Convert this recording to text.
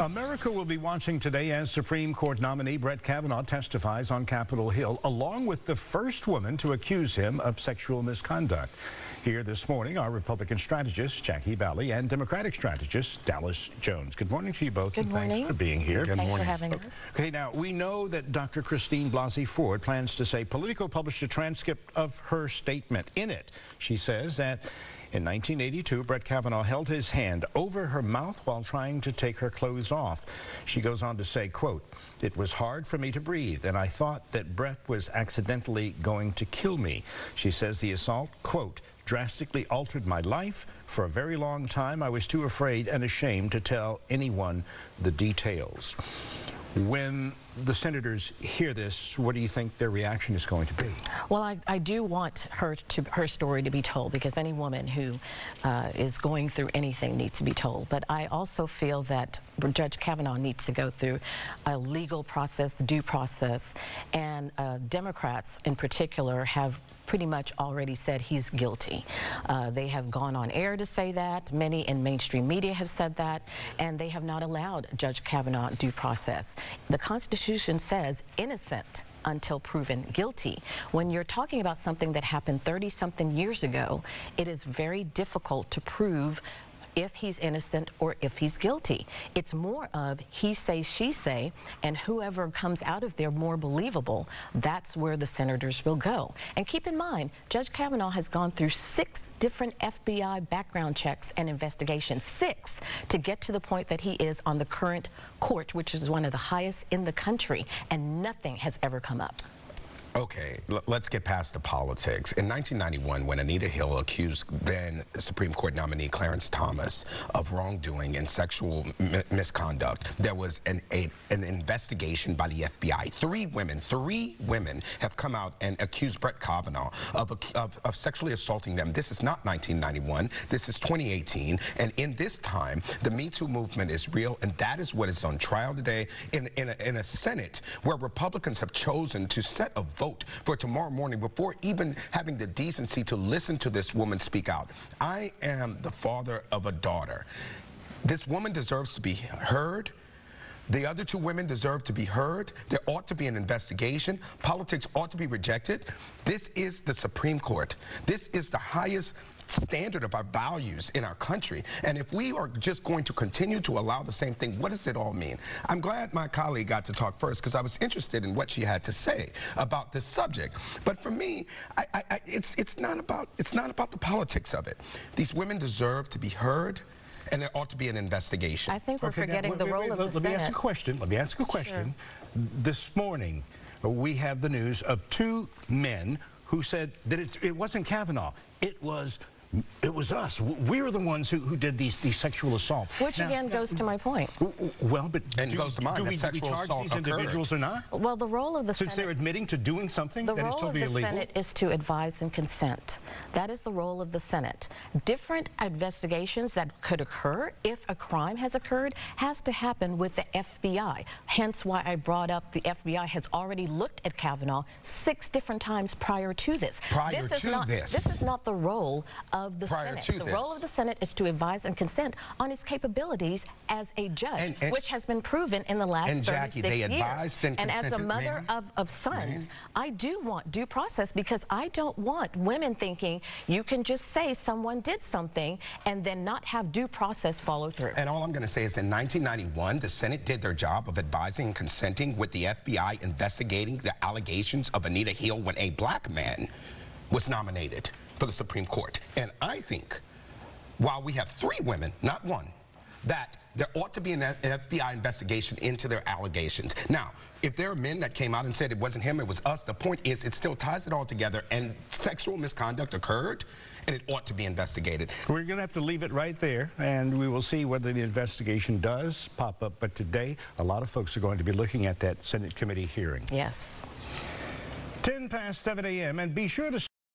America will be watching today as Supreme Court nominee Brett Kavanaugh testifies on Capitol Hill, along with the first woman to accuse him of sexual misconduct. Here this morning are Republican strategist Jackie Valley and Democratic strategist Dallas Jones. Good morning to you both. Good and morning. Thanks for being here. Good Thanks morning. for having us. Okay, now we know that Dr. Christine Blasey Ford plans to say Politico published a transcript of her statement. In it, she says that in 1982, Brett Kavanaugh held his hand over her mouth while trying to take her clothes off. She goes on to say, quote, it was hard for me to breathe, and I thought that Brett was accidentally going to kill me. She says the assault, quote, drastically altered my life. For a very long time, I was too afraid and ashamed to tell anyone the details. When the senators hear this, what do you think their reaction is going to be? Well, I, I do want her to her story to be told because any woman who uh, is going through anything needs to be told. But I also feel that Judge Kavanaugh needs to go through a legal process, the due process, and uh, Democrats in particular have pretty much already said he's guilty. Uh, they have gone on air to say that. Many in mainstream media have said that, and they have not allowed Judge Kavanaugh due process. The Constitution says innocent until proven guilty. When you're talking about something that happened 30 something years ago, it is very difficult to prove if he's innocent or if he's guilty. It's more of he say, she say, and whoever comes out of there more believable, that's where the senators will go. And keep in mind, Judge Kavanaugh has gone through six different FBI background checks and investigations, six, to get to the point that he is on the current court, which is one of the highest in the country, and nothing has ever come up. Okay, let's get past the politics. In 1991, when Anita Hill accused then Supreme Court nominee Clarence Thomas of wrongdoing and sexual misconduct, there was an, a, an investigation by the FBI. Three women, three women have come out and accused Brett Kavanaugh of, of, of sexually assaulting them. This is not 1991. This is 2018. And in this time, the Me Too movement is real, and that is what is on trial today in, in, a, in a Senate where Republicans have chosen to set a vote vote for tomorrow morning before even having the decency to listen to this woman speak out. I am the father of a daughter. This woman deserves to be heard. The other two women deserve to be heard. There ought to be an investigation. Politics ought to be rejected. This is the Supreme Court. This is the highest standard of our values in our country. And if we are just going to continue to allow the same thing, what does it all mean? I'm glad my colleague got to talk first because I was interested in what she had to say about this subject. But for me, I, I, it's, it's, not about, it's not about the politics of it. These women deserve to be heard and there ought to be an investigation. I think we're okay, forgetting now, the wait, role wait, of let, the let Senate. Let me ask a question. Let me ask a question. Sure. This morning, we have the news of two men who said that it, it wasn't Kavanaugh. It was it was us. We're the ones who, who did these, these sexual assault. Which now, again goes to my point. Well, but and do, goes to mine. Do we, do we charge these occurred. individuals or not? Well, the role of the Since Senate, they're admitting to doing something that is totally illegal. The role of the Senate is to advise and consent. That is the role of the Senate. Different investigations that could occur if a crime has occurred has to happen with the FBI. Hence why I brought up the FBI has already looked at Kavanaugh six different times prior to this. Prior this to not, this. This is not the role of the prior Senate. the role of the Senate is to advise and consent on his capabilities as a judge, and, and, which has been proven in the last and 36 Jackie, they years. Advised and, and as a mother of, of sons, I do want due process because I don't want women thinking you can just say someone did something and then not have due process follow through. And all I'm going to say is in 1991, the Senate did their job of advising and consenting with the FBI investigating the allegations of Anita Hill when a black man was nominated for the Supreme Court. And I think while we have three women, not one, that there ought to be an FBI investigation into their allegations. Now, if there are men that came out and said it wasn't him, it was us, the point is it still ties it all together and sexual misconduct occurred and it ought to be investigated. We're going to have to leave it right there and we will see whether the investigation does pop up. But today, a lot of folks are going to be looking at that Senate committee hearing. Yes. 10 past 7 a.m. and be sure to